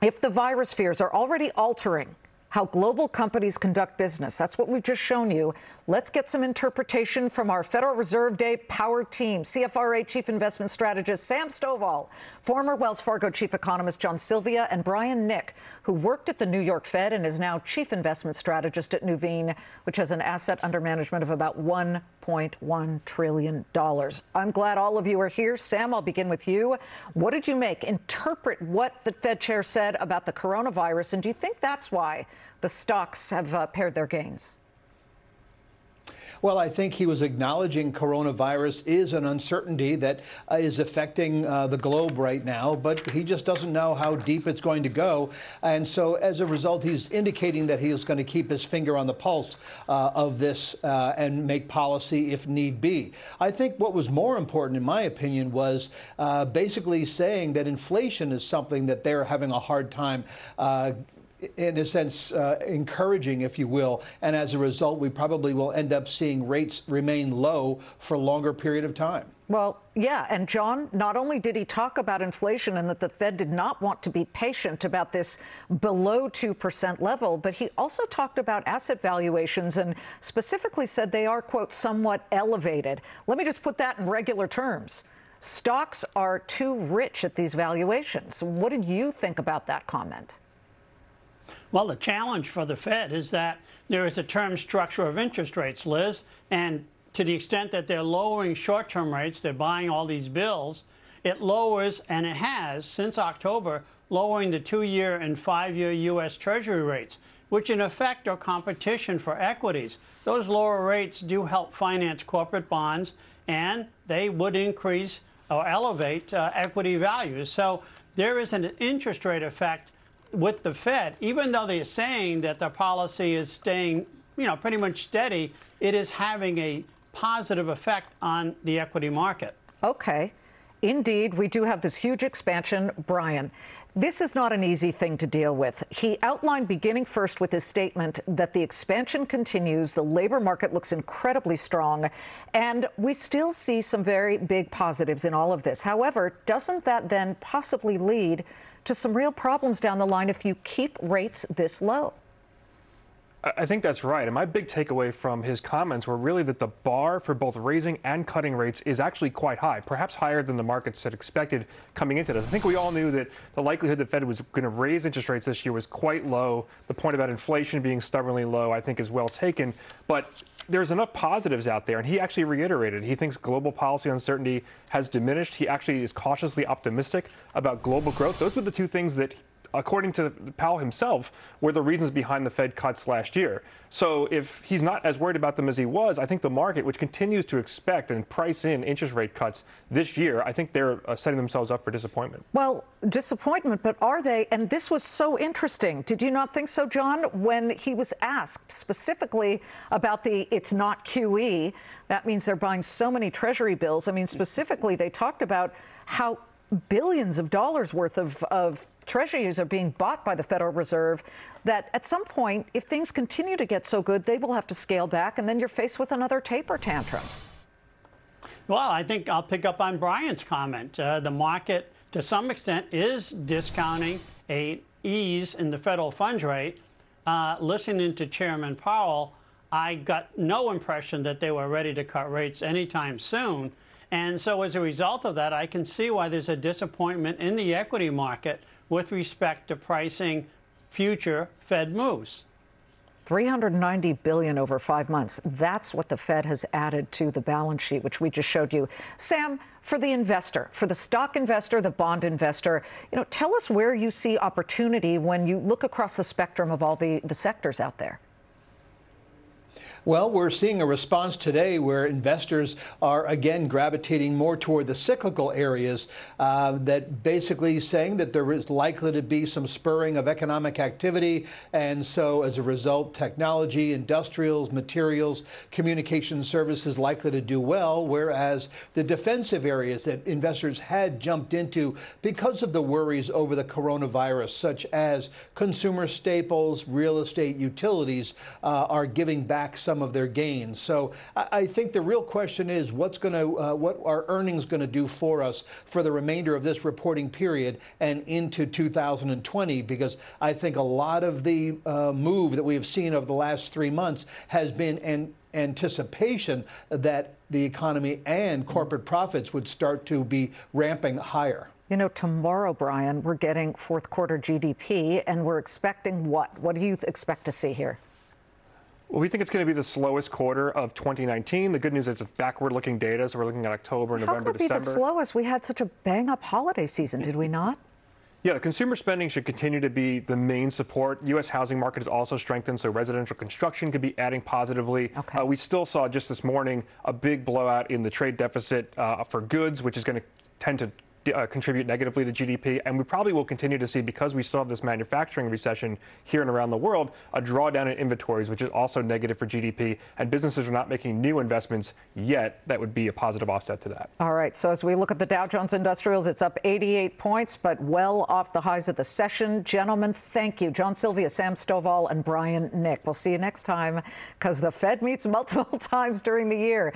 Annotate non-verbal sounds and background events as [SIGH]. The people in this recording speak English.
if the virus fears are already altering how global companies conduct business. That's what we've just shown you. Let's get some interpretation from our Federal Reserve Day power team. CFRA Chief Investment Strategist Sam Stovall, former Wells Fargo Chief Economist John Silvia, and Brian Nick, who worked at the New York Fed and is now Chief Investment Strategist at Nuveen, which has an asset under management of about $1.1 trillion. I'm glad all of you are here. Sam, I'll begin with you. What did you make? Interpret what the Fed chair said about the coronavirus, and do you think that's why the stocks have uh, pared their gains? Well, I think he was acknowledging coronavirus is an uncertainty that uh, is affecting uh, the globe right now, but he just doesn't know how deep it's going to go. And so as a result, he's indicating that he is going to keep his finger on the pulse uh, of this uh, and make policy if need be. I think what was more important, in my opinion, was uh, basically saying that inflation is something that they're having a hard time uh, in a sense, uh, encouraging, if you will. And as a result, we probably will end up seeing rates remain low for a longer period of time. Well, yeah. And John, not only did he talk about inflation and that the Fed did not want to be patient about this below 2% level, but he also talked about asset valuations and specifically said they are, quote, somewhat elevated. Let me just put that in regular terms. Stocks are too rich at these valuations. What did you think about that comment? Well, the challenge for the Fed is that there is a term structure of interest rates, Liz, and to the extent that they're lowering short-term rates, they're buying all these bills, it lowers, and it has since October, lowering the two-year and five-year U.S. Treasury rates, which in effect are competition for equities. Those lower rates do help finance corporate bonds, and they would increase or elevate uh, equity values. So there is an interest rate effect with the Fed, even though they're saying that the policy is staying, you know, pretty much steady, it is having a positive effect on the equity market. Okay. Indeed, we do have this huge expansion. Brian, this is not an easy thing to deal with. He outlined, beginning first with his statement, that the expansion continues, the labor market looks incredibly strong, and we still see some very big positives in all of this. However, doesn't that then possibly lead to some real problems down the line if you keep rates this low. I think that's right. And my big takeaway from his comments were really that the bar for both raising and cutting rates is actually quite high, perhaps higher than the markets had expected coming into this. I think we all knew that the likelihood that Fed was going to raise interest rates this year was quite low. The point about inflation being stubbornly low, I think, is well taken. But there's enough positives out there, and he actually reiterated he thinks global policy uncertainty has diminished. He actually is cautiously optimistic about global growth. Those were the two things that according to Powell himself, were the reasons behind the Fed cuts last year. So if he's not as worried about them as he was, I think the market, which continues to expect and price in interest rate cuts this year, I think they're uh, setting themselves up for disappointment. Well, disappointment, but are they? And this was so interesting. Did you not think so, John, when he was asked specifically about the it's not QE? That means they're buying so many treasury bills. I mean, specifically, they talked about how billions of dollars worth of, of treasuries are being bought by the Federal Reserve that at some point, if things continue to get so good, they will have to scale back, and then you're faced with another taper tantrum. Well, I think I'll pick up on Brian's comment. Uh, the market, to some extent, is discounting a ease in the federal funds rate. Uh, listening to Chairman Powell, I got no impression that they were ready to cut rates anytime soon. And so as a result of that, I can see why there's a disappointment in the equity market with respect to pricing future Fed moves. 390 billion over five months. That's what the Fed has added to the balance sheet, which we just showed you. Sam, for the investor, for the stock investor, the bond investor, you know, tell us where you see opportunity when you look across the spectrum of all the, the sectors out there. Well, we're seeing a response today where investors are again gravitating more toward the cyclical areas uh, that basically saying that there is likely to be some spurring of economic activity. And so as a result, technology, industrials, materials, communication services likely to do well, whereas the defensive areas that investors had jumped into because of the worries over the coronavirus, such as consumer staples, real estate, utilities, uh, are giving back some some of their gains. So I, I think the real question is what's going to, uh, what are earnings going to do for us for the remainder of this reporting period and into 2020? Because I think a lot of the uh, move that we have seen over the last three months has been an anticipation that the economy and corporate profits would start to be ramping higher. You know, tomorrow, Brian, we're getting fourth quarter GDP, and we're expecting what? What do you expect to see here? Well, we think it's going to be the slowest quarter of 2019. The good news is it's backward-looking data, so we're looking at October, How November, December. How could it be December. the slowest? We had such a bang-up holiday season, did we not? Yeah, the consumer spending should continue to be the main support. U.S. housing market is also strengthened, so residential construction could be adding positively. Okay. Uh, we still saw just this morning a big blowout in the trade deficit uh, for goods, which is going to tend to uh, contribute negatively to GDP. And we probably will continue to see, because we still have this manufacturing recession here and around the world, a drawdown in inventories, which is also negative for GDP. And businesses are not making new investments yet. That would be a positive offset to that. All right. So as we look at the Dow Jones Industrials, it's up 88 points, but well off the highs of the session. Gentlemen, thank you. John Silvia, Sam Stovall, and Brian Nick. We'll see you next time because the Fed meets multiple [LAUGHS] times during the year.